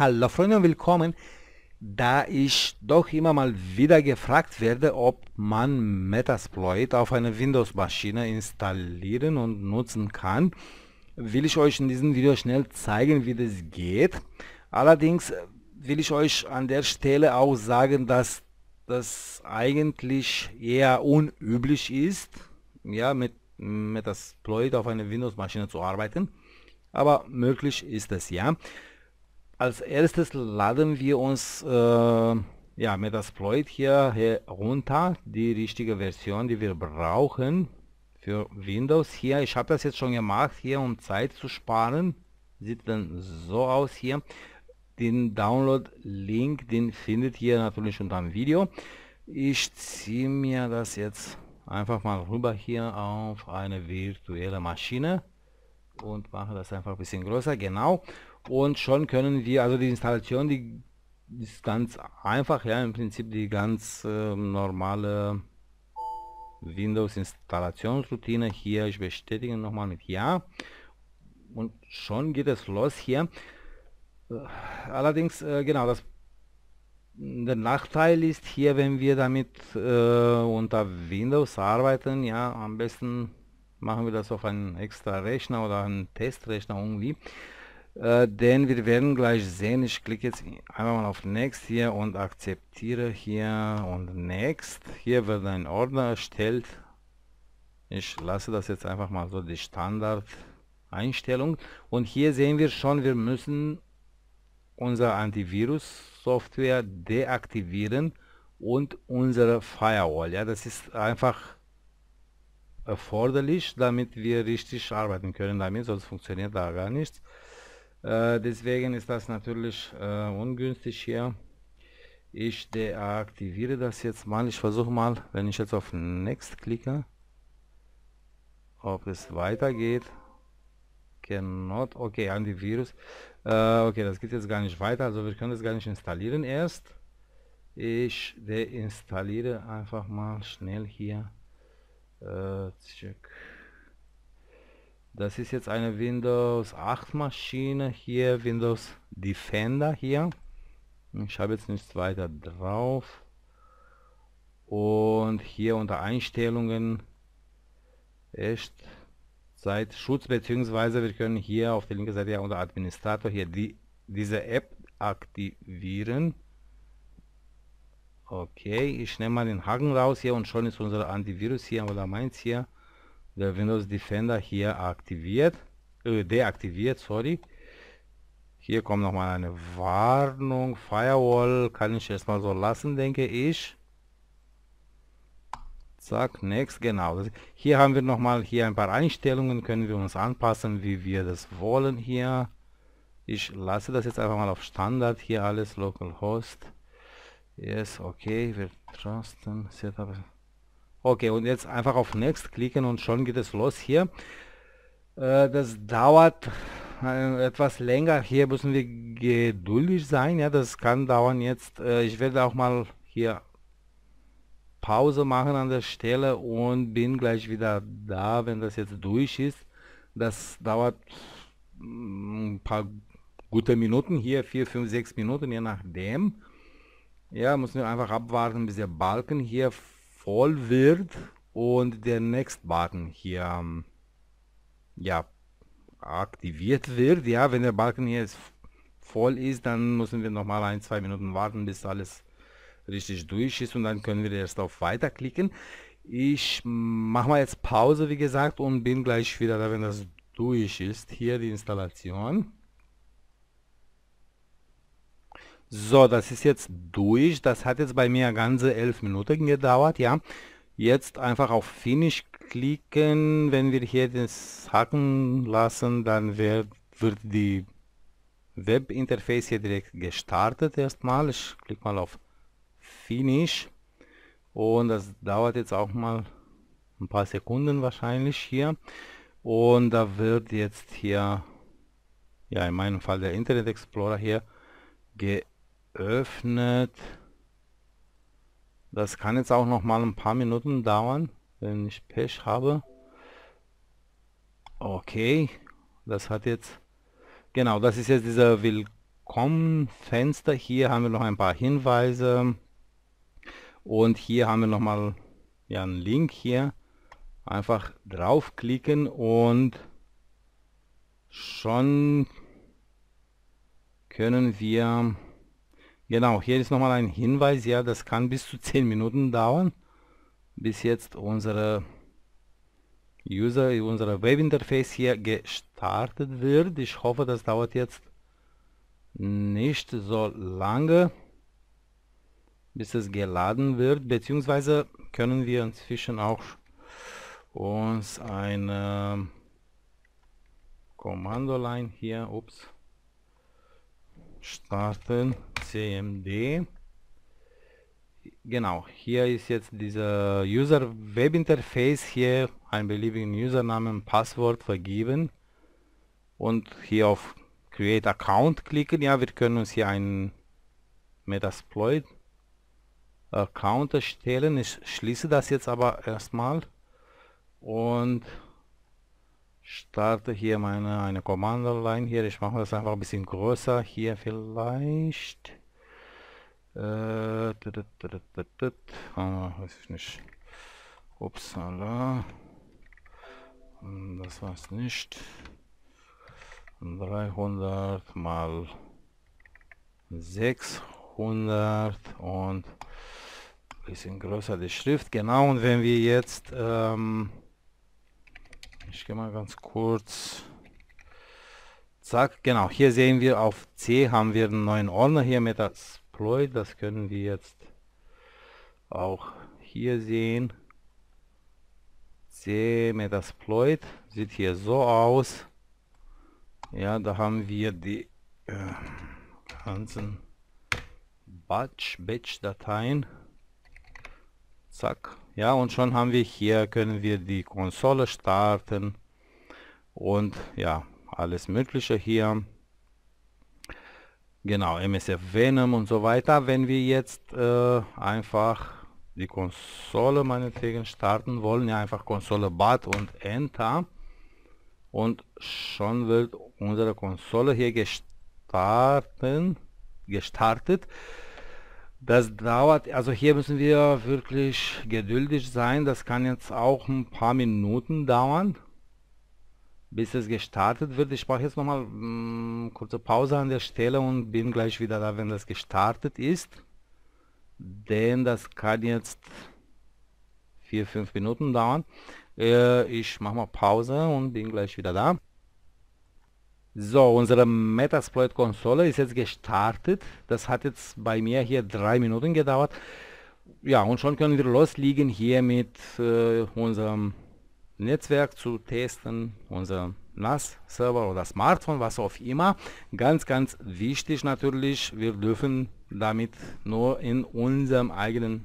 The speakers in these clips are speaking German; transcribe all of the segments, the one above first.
Hallo Freunde und willkommen. Da ich doch immer mal wieder gefragt werde, ob man Metasploit auf eine Windows-Maschine installieren und nutzen kann, will ich euch in diesem Video schnell zeigen, wie das geht. Allerdings will ich euch an der Stelle auch sagen, dass das eigentlich eher unüblich ist, ja, mit Metasploit auf einer Windows-Maschine zu arbeiten. Aber möglich ist es ja. Als erstes laden wir uns äh, ja, Metasploit hier herunter, die richtige Version, die wir brauchen für Windows. Hier, ich habe das jetzt schon gemacht, hier um Zeit zu sparen. Sieht dann so aus hier. Den Download-Link, den findet ihr natürlich unter dem Video. Ich ziehe mir das jetzt einfach mal rüber hier auf eine virtuelle Maschine und mache das einfach ein bisschen größer, genau. Und schon können wir, also die Installation, die ist ganz einfach, ja, im Prinzip die ganz äh, normale Windows Installationsroutine hier. Ich bestätige nochmal mit Ja. Und schon geht es los hier. Äh, allerdings, äh, genau, das der Nachteil ist hier, wenn wir damit äh, unter Windows arbeiten, ja, am besten machen wir das auf einen extra Rechner oder einen Testrechner irgendwie. Äh, denn wir werden gleich sehen, ich klicke jetzt einmal mal auf Next hier und akzeptiere hier und Next. Hier wird ein Ordner erstellt. Ich lasse das jetzt einfach mal so die Standard Einstellung und hier sehen wir schon, wir müssen unser Antivirus-Software deaktivieren und unsere Firewall. Ja, das ist einfach erforderlich, damit wir richtig arbeiten können damit, sonst funktioniert da gar nichts. Äh, deswegen ist das natürlich äh, ungünstig hier. Ich deaktiviere das jetzt mal. Ich versuche mal, wenn ich jetzt auf Next klicke, ob es weitergeht. Cannot. Okay, Antivirus. Äh, okay, das geht jetzt gar nicht weiter. Also wir können das gar nicht installieren erst. Ich deinstalliere einfach mal schnell hier. Äh, check. Das ist jetzt eine Windows 8 Maschine hier, Windows Defender hier. Ich habe jetzt nichts weiter drauf. Und hier unter Einstellungen echt seit Schutz beziehungsweise wir können hier auf der linken Seite ja unter Administrator hier die, diese App aktivieren. Okay, ich nehme mal den Haken raus hier und schon ist unser Antivirus hier oder meins hier der Windows Defender hier aktiviert, äh, deaktiviert, sorry. Hier kommt nochmal eine Warnung, Firewall, kann ich erstmal so lassen, denke ich. Zack, next, genau. Hier haben wir nochmal hier ein paar Einstellungen, können wir uns anpassen, wie wir das wollen hier. Ich lasse das jetzt einfach mal auf Standard, hier alles localhost. Yes, okay, wir trusten, Setup. Okay, und jetzt einfach auf Next klicken und schon geht es los hier. Äh, das dauert äh, etwas länger. Hier müssen wir geduldig sein. Ja, das kann dauern jetzt. Äh, ich werde auch mal hier Pause machen an der Stelle und bin gleich wieder da, wenn das jetzt durch ist. Das dauert mm, ein paar gute Minuten hier, 4, 5, 6 Minuten, je nachdem. Ja, müssen wir einfach abwarten, bis der Balken hier voll wird und der Next Button hier ähm, ja aktiviert wird. Ja, wenn der Balken jetzt voll ist, dann müssen wir noch mal ein, zwei Minuten warten, bis alles richtig durch ist und dann können wir erst auf Weiter klicken. Ich mache mal jetzt Pause, wie gesagt, und bin gleich wieder da, wenn das durch ist. Hier die Installation. So, das ist jetzt durch. Das hat jetzt bei mir ganze elf Minuten gedauert, ja. Jetzt einfach auf Finish klicken. Wenn wir hier das Haken lassen, dann wird, wird die Webinterface hier direkt gestartet erstmal. Ich klicke mal auf Finish. Und das dauert jetzt auch mal ein paar Sekunden wahrscheinlich hier. Und da wird jetzt hier, ja in meinem Fall der Internet Explorer hier, ge öffnet. Das kann jetzt auch noch mal ein paar Minuten dauern, wenn ich Pech habe. Okay, das hat jetzt, genau, das ist jetzt dieser Willkommen Willkommen-Fenster. Hier haben wir noch ein paar Hinweise. Und hier haben wir nochmal ja, einen Link hier. Einfach draufklicken und schon können wir genau hier ist nochmal ein Hinweis. Ja das kann bis zu 10 Minuten dauern bis jetzt unsere User unser Webinterface hier gestartet wird. Ich hoffe das dauert jetzt nicht so lange bis es geladen wird. Beziehungsweise können wir inzwischen auch uns eine Kommandoline hier ups starten. Cmd genau hier ist jetzt dieser user web interface hier ein beliebigen usernamen passwort vergeben und hier auf create account klicken. Ja wir können uns hier einen metasploit account erstellen. Ich schließe das jetzt aber erstmal und starte hier meine eine Kommando-Line hier. Ich mache das einfach ein bisschen größer. Hier vielleicht. Äh, ah, weiß ich nicht. Upsala. Das war's nicht. 300 mal 600 und bisschen größer die Schrift. Genau, und wenn wir jetzt ähm, ich gehe mal ganz kurz. Zack, genau. Hier sehen wir auf C haben wir einen neuen Ordner hier mit Exploit. Das können wir jetzt auch hier sehen. C mit Exploit sieht hier so aus. Ja, da haben wir die äh, ganzen Batch, Batch Dateien. Zack, ja und schon haben wir hier können wir die Konsole starten. Und ja alles mögliche hier. Genau MSF Venom und so weiter. Wenn wir jetzt äh, einfach die Konsole meinetwegen starten wollen ja einfach Konsole Bad und Enter. Und schon wird unsere Konsole hier gestarten gestartet das dauert, also hier müssen wir wirklich geduldig sein. Das kann jetzt auch ein paar Minuten dauern, bis es gestartet wird. Ich mache jetzt nochmal mm, kurze Pause an der Stelle und bin gleich wieder da, wenn das gestartet ist. Denn das kann jetzt 4-5 Minuten dauern. Äh, ich mache mal Pause und bin gleich wieder da. So, unsere Metasploit-Konsole ist jetzt gestartet. Das hat jetzt bei mir hier drei Minuten gedauert. Ja, und schon können wir loslegen hier mit äh, unserem Netzwerk zu testen, unser NAS-Server oder Smartphone, was auch immer. Ganz, ganz wichtig natürlich, wir dürfen damit nur in unserem eigenen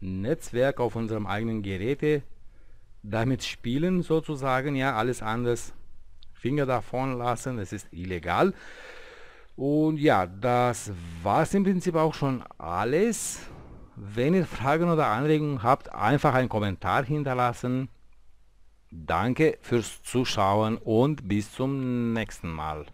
Netzwerk, auf unserem eigenen Geräte damit spielen sozusagen. Ja, alles anders Finger davon lassen, es ist illegal. Und ja, das war es im Prinzip auch schon alles. Wenn ihr Fragen oder Anregungen habt, einfach einen Kommentar hinterlassen. Danke fürs Zuschauen und bis zum nächsten Mal.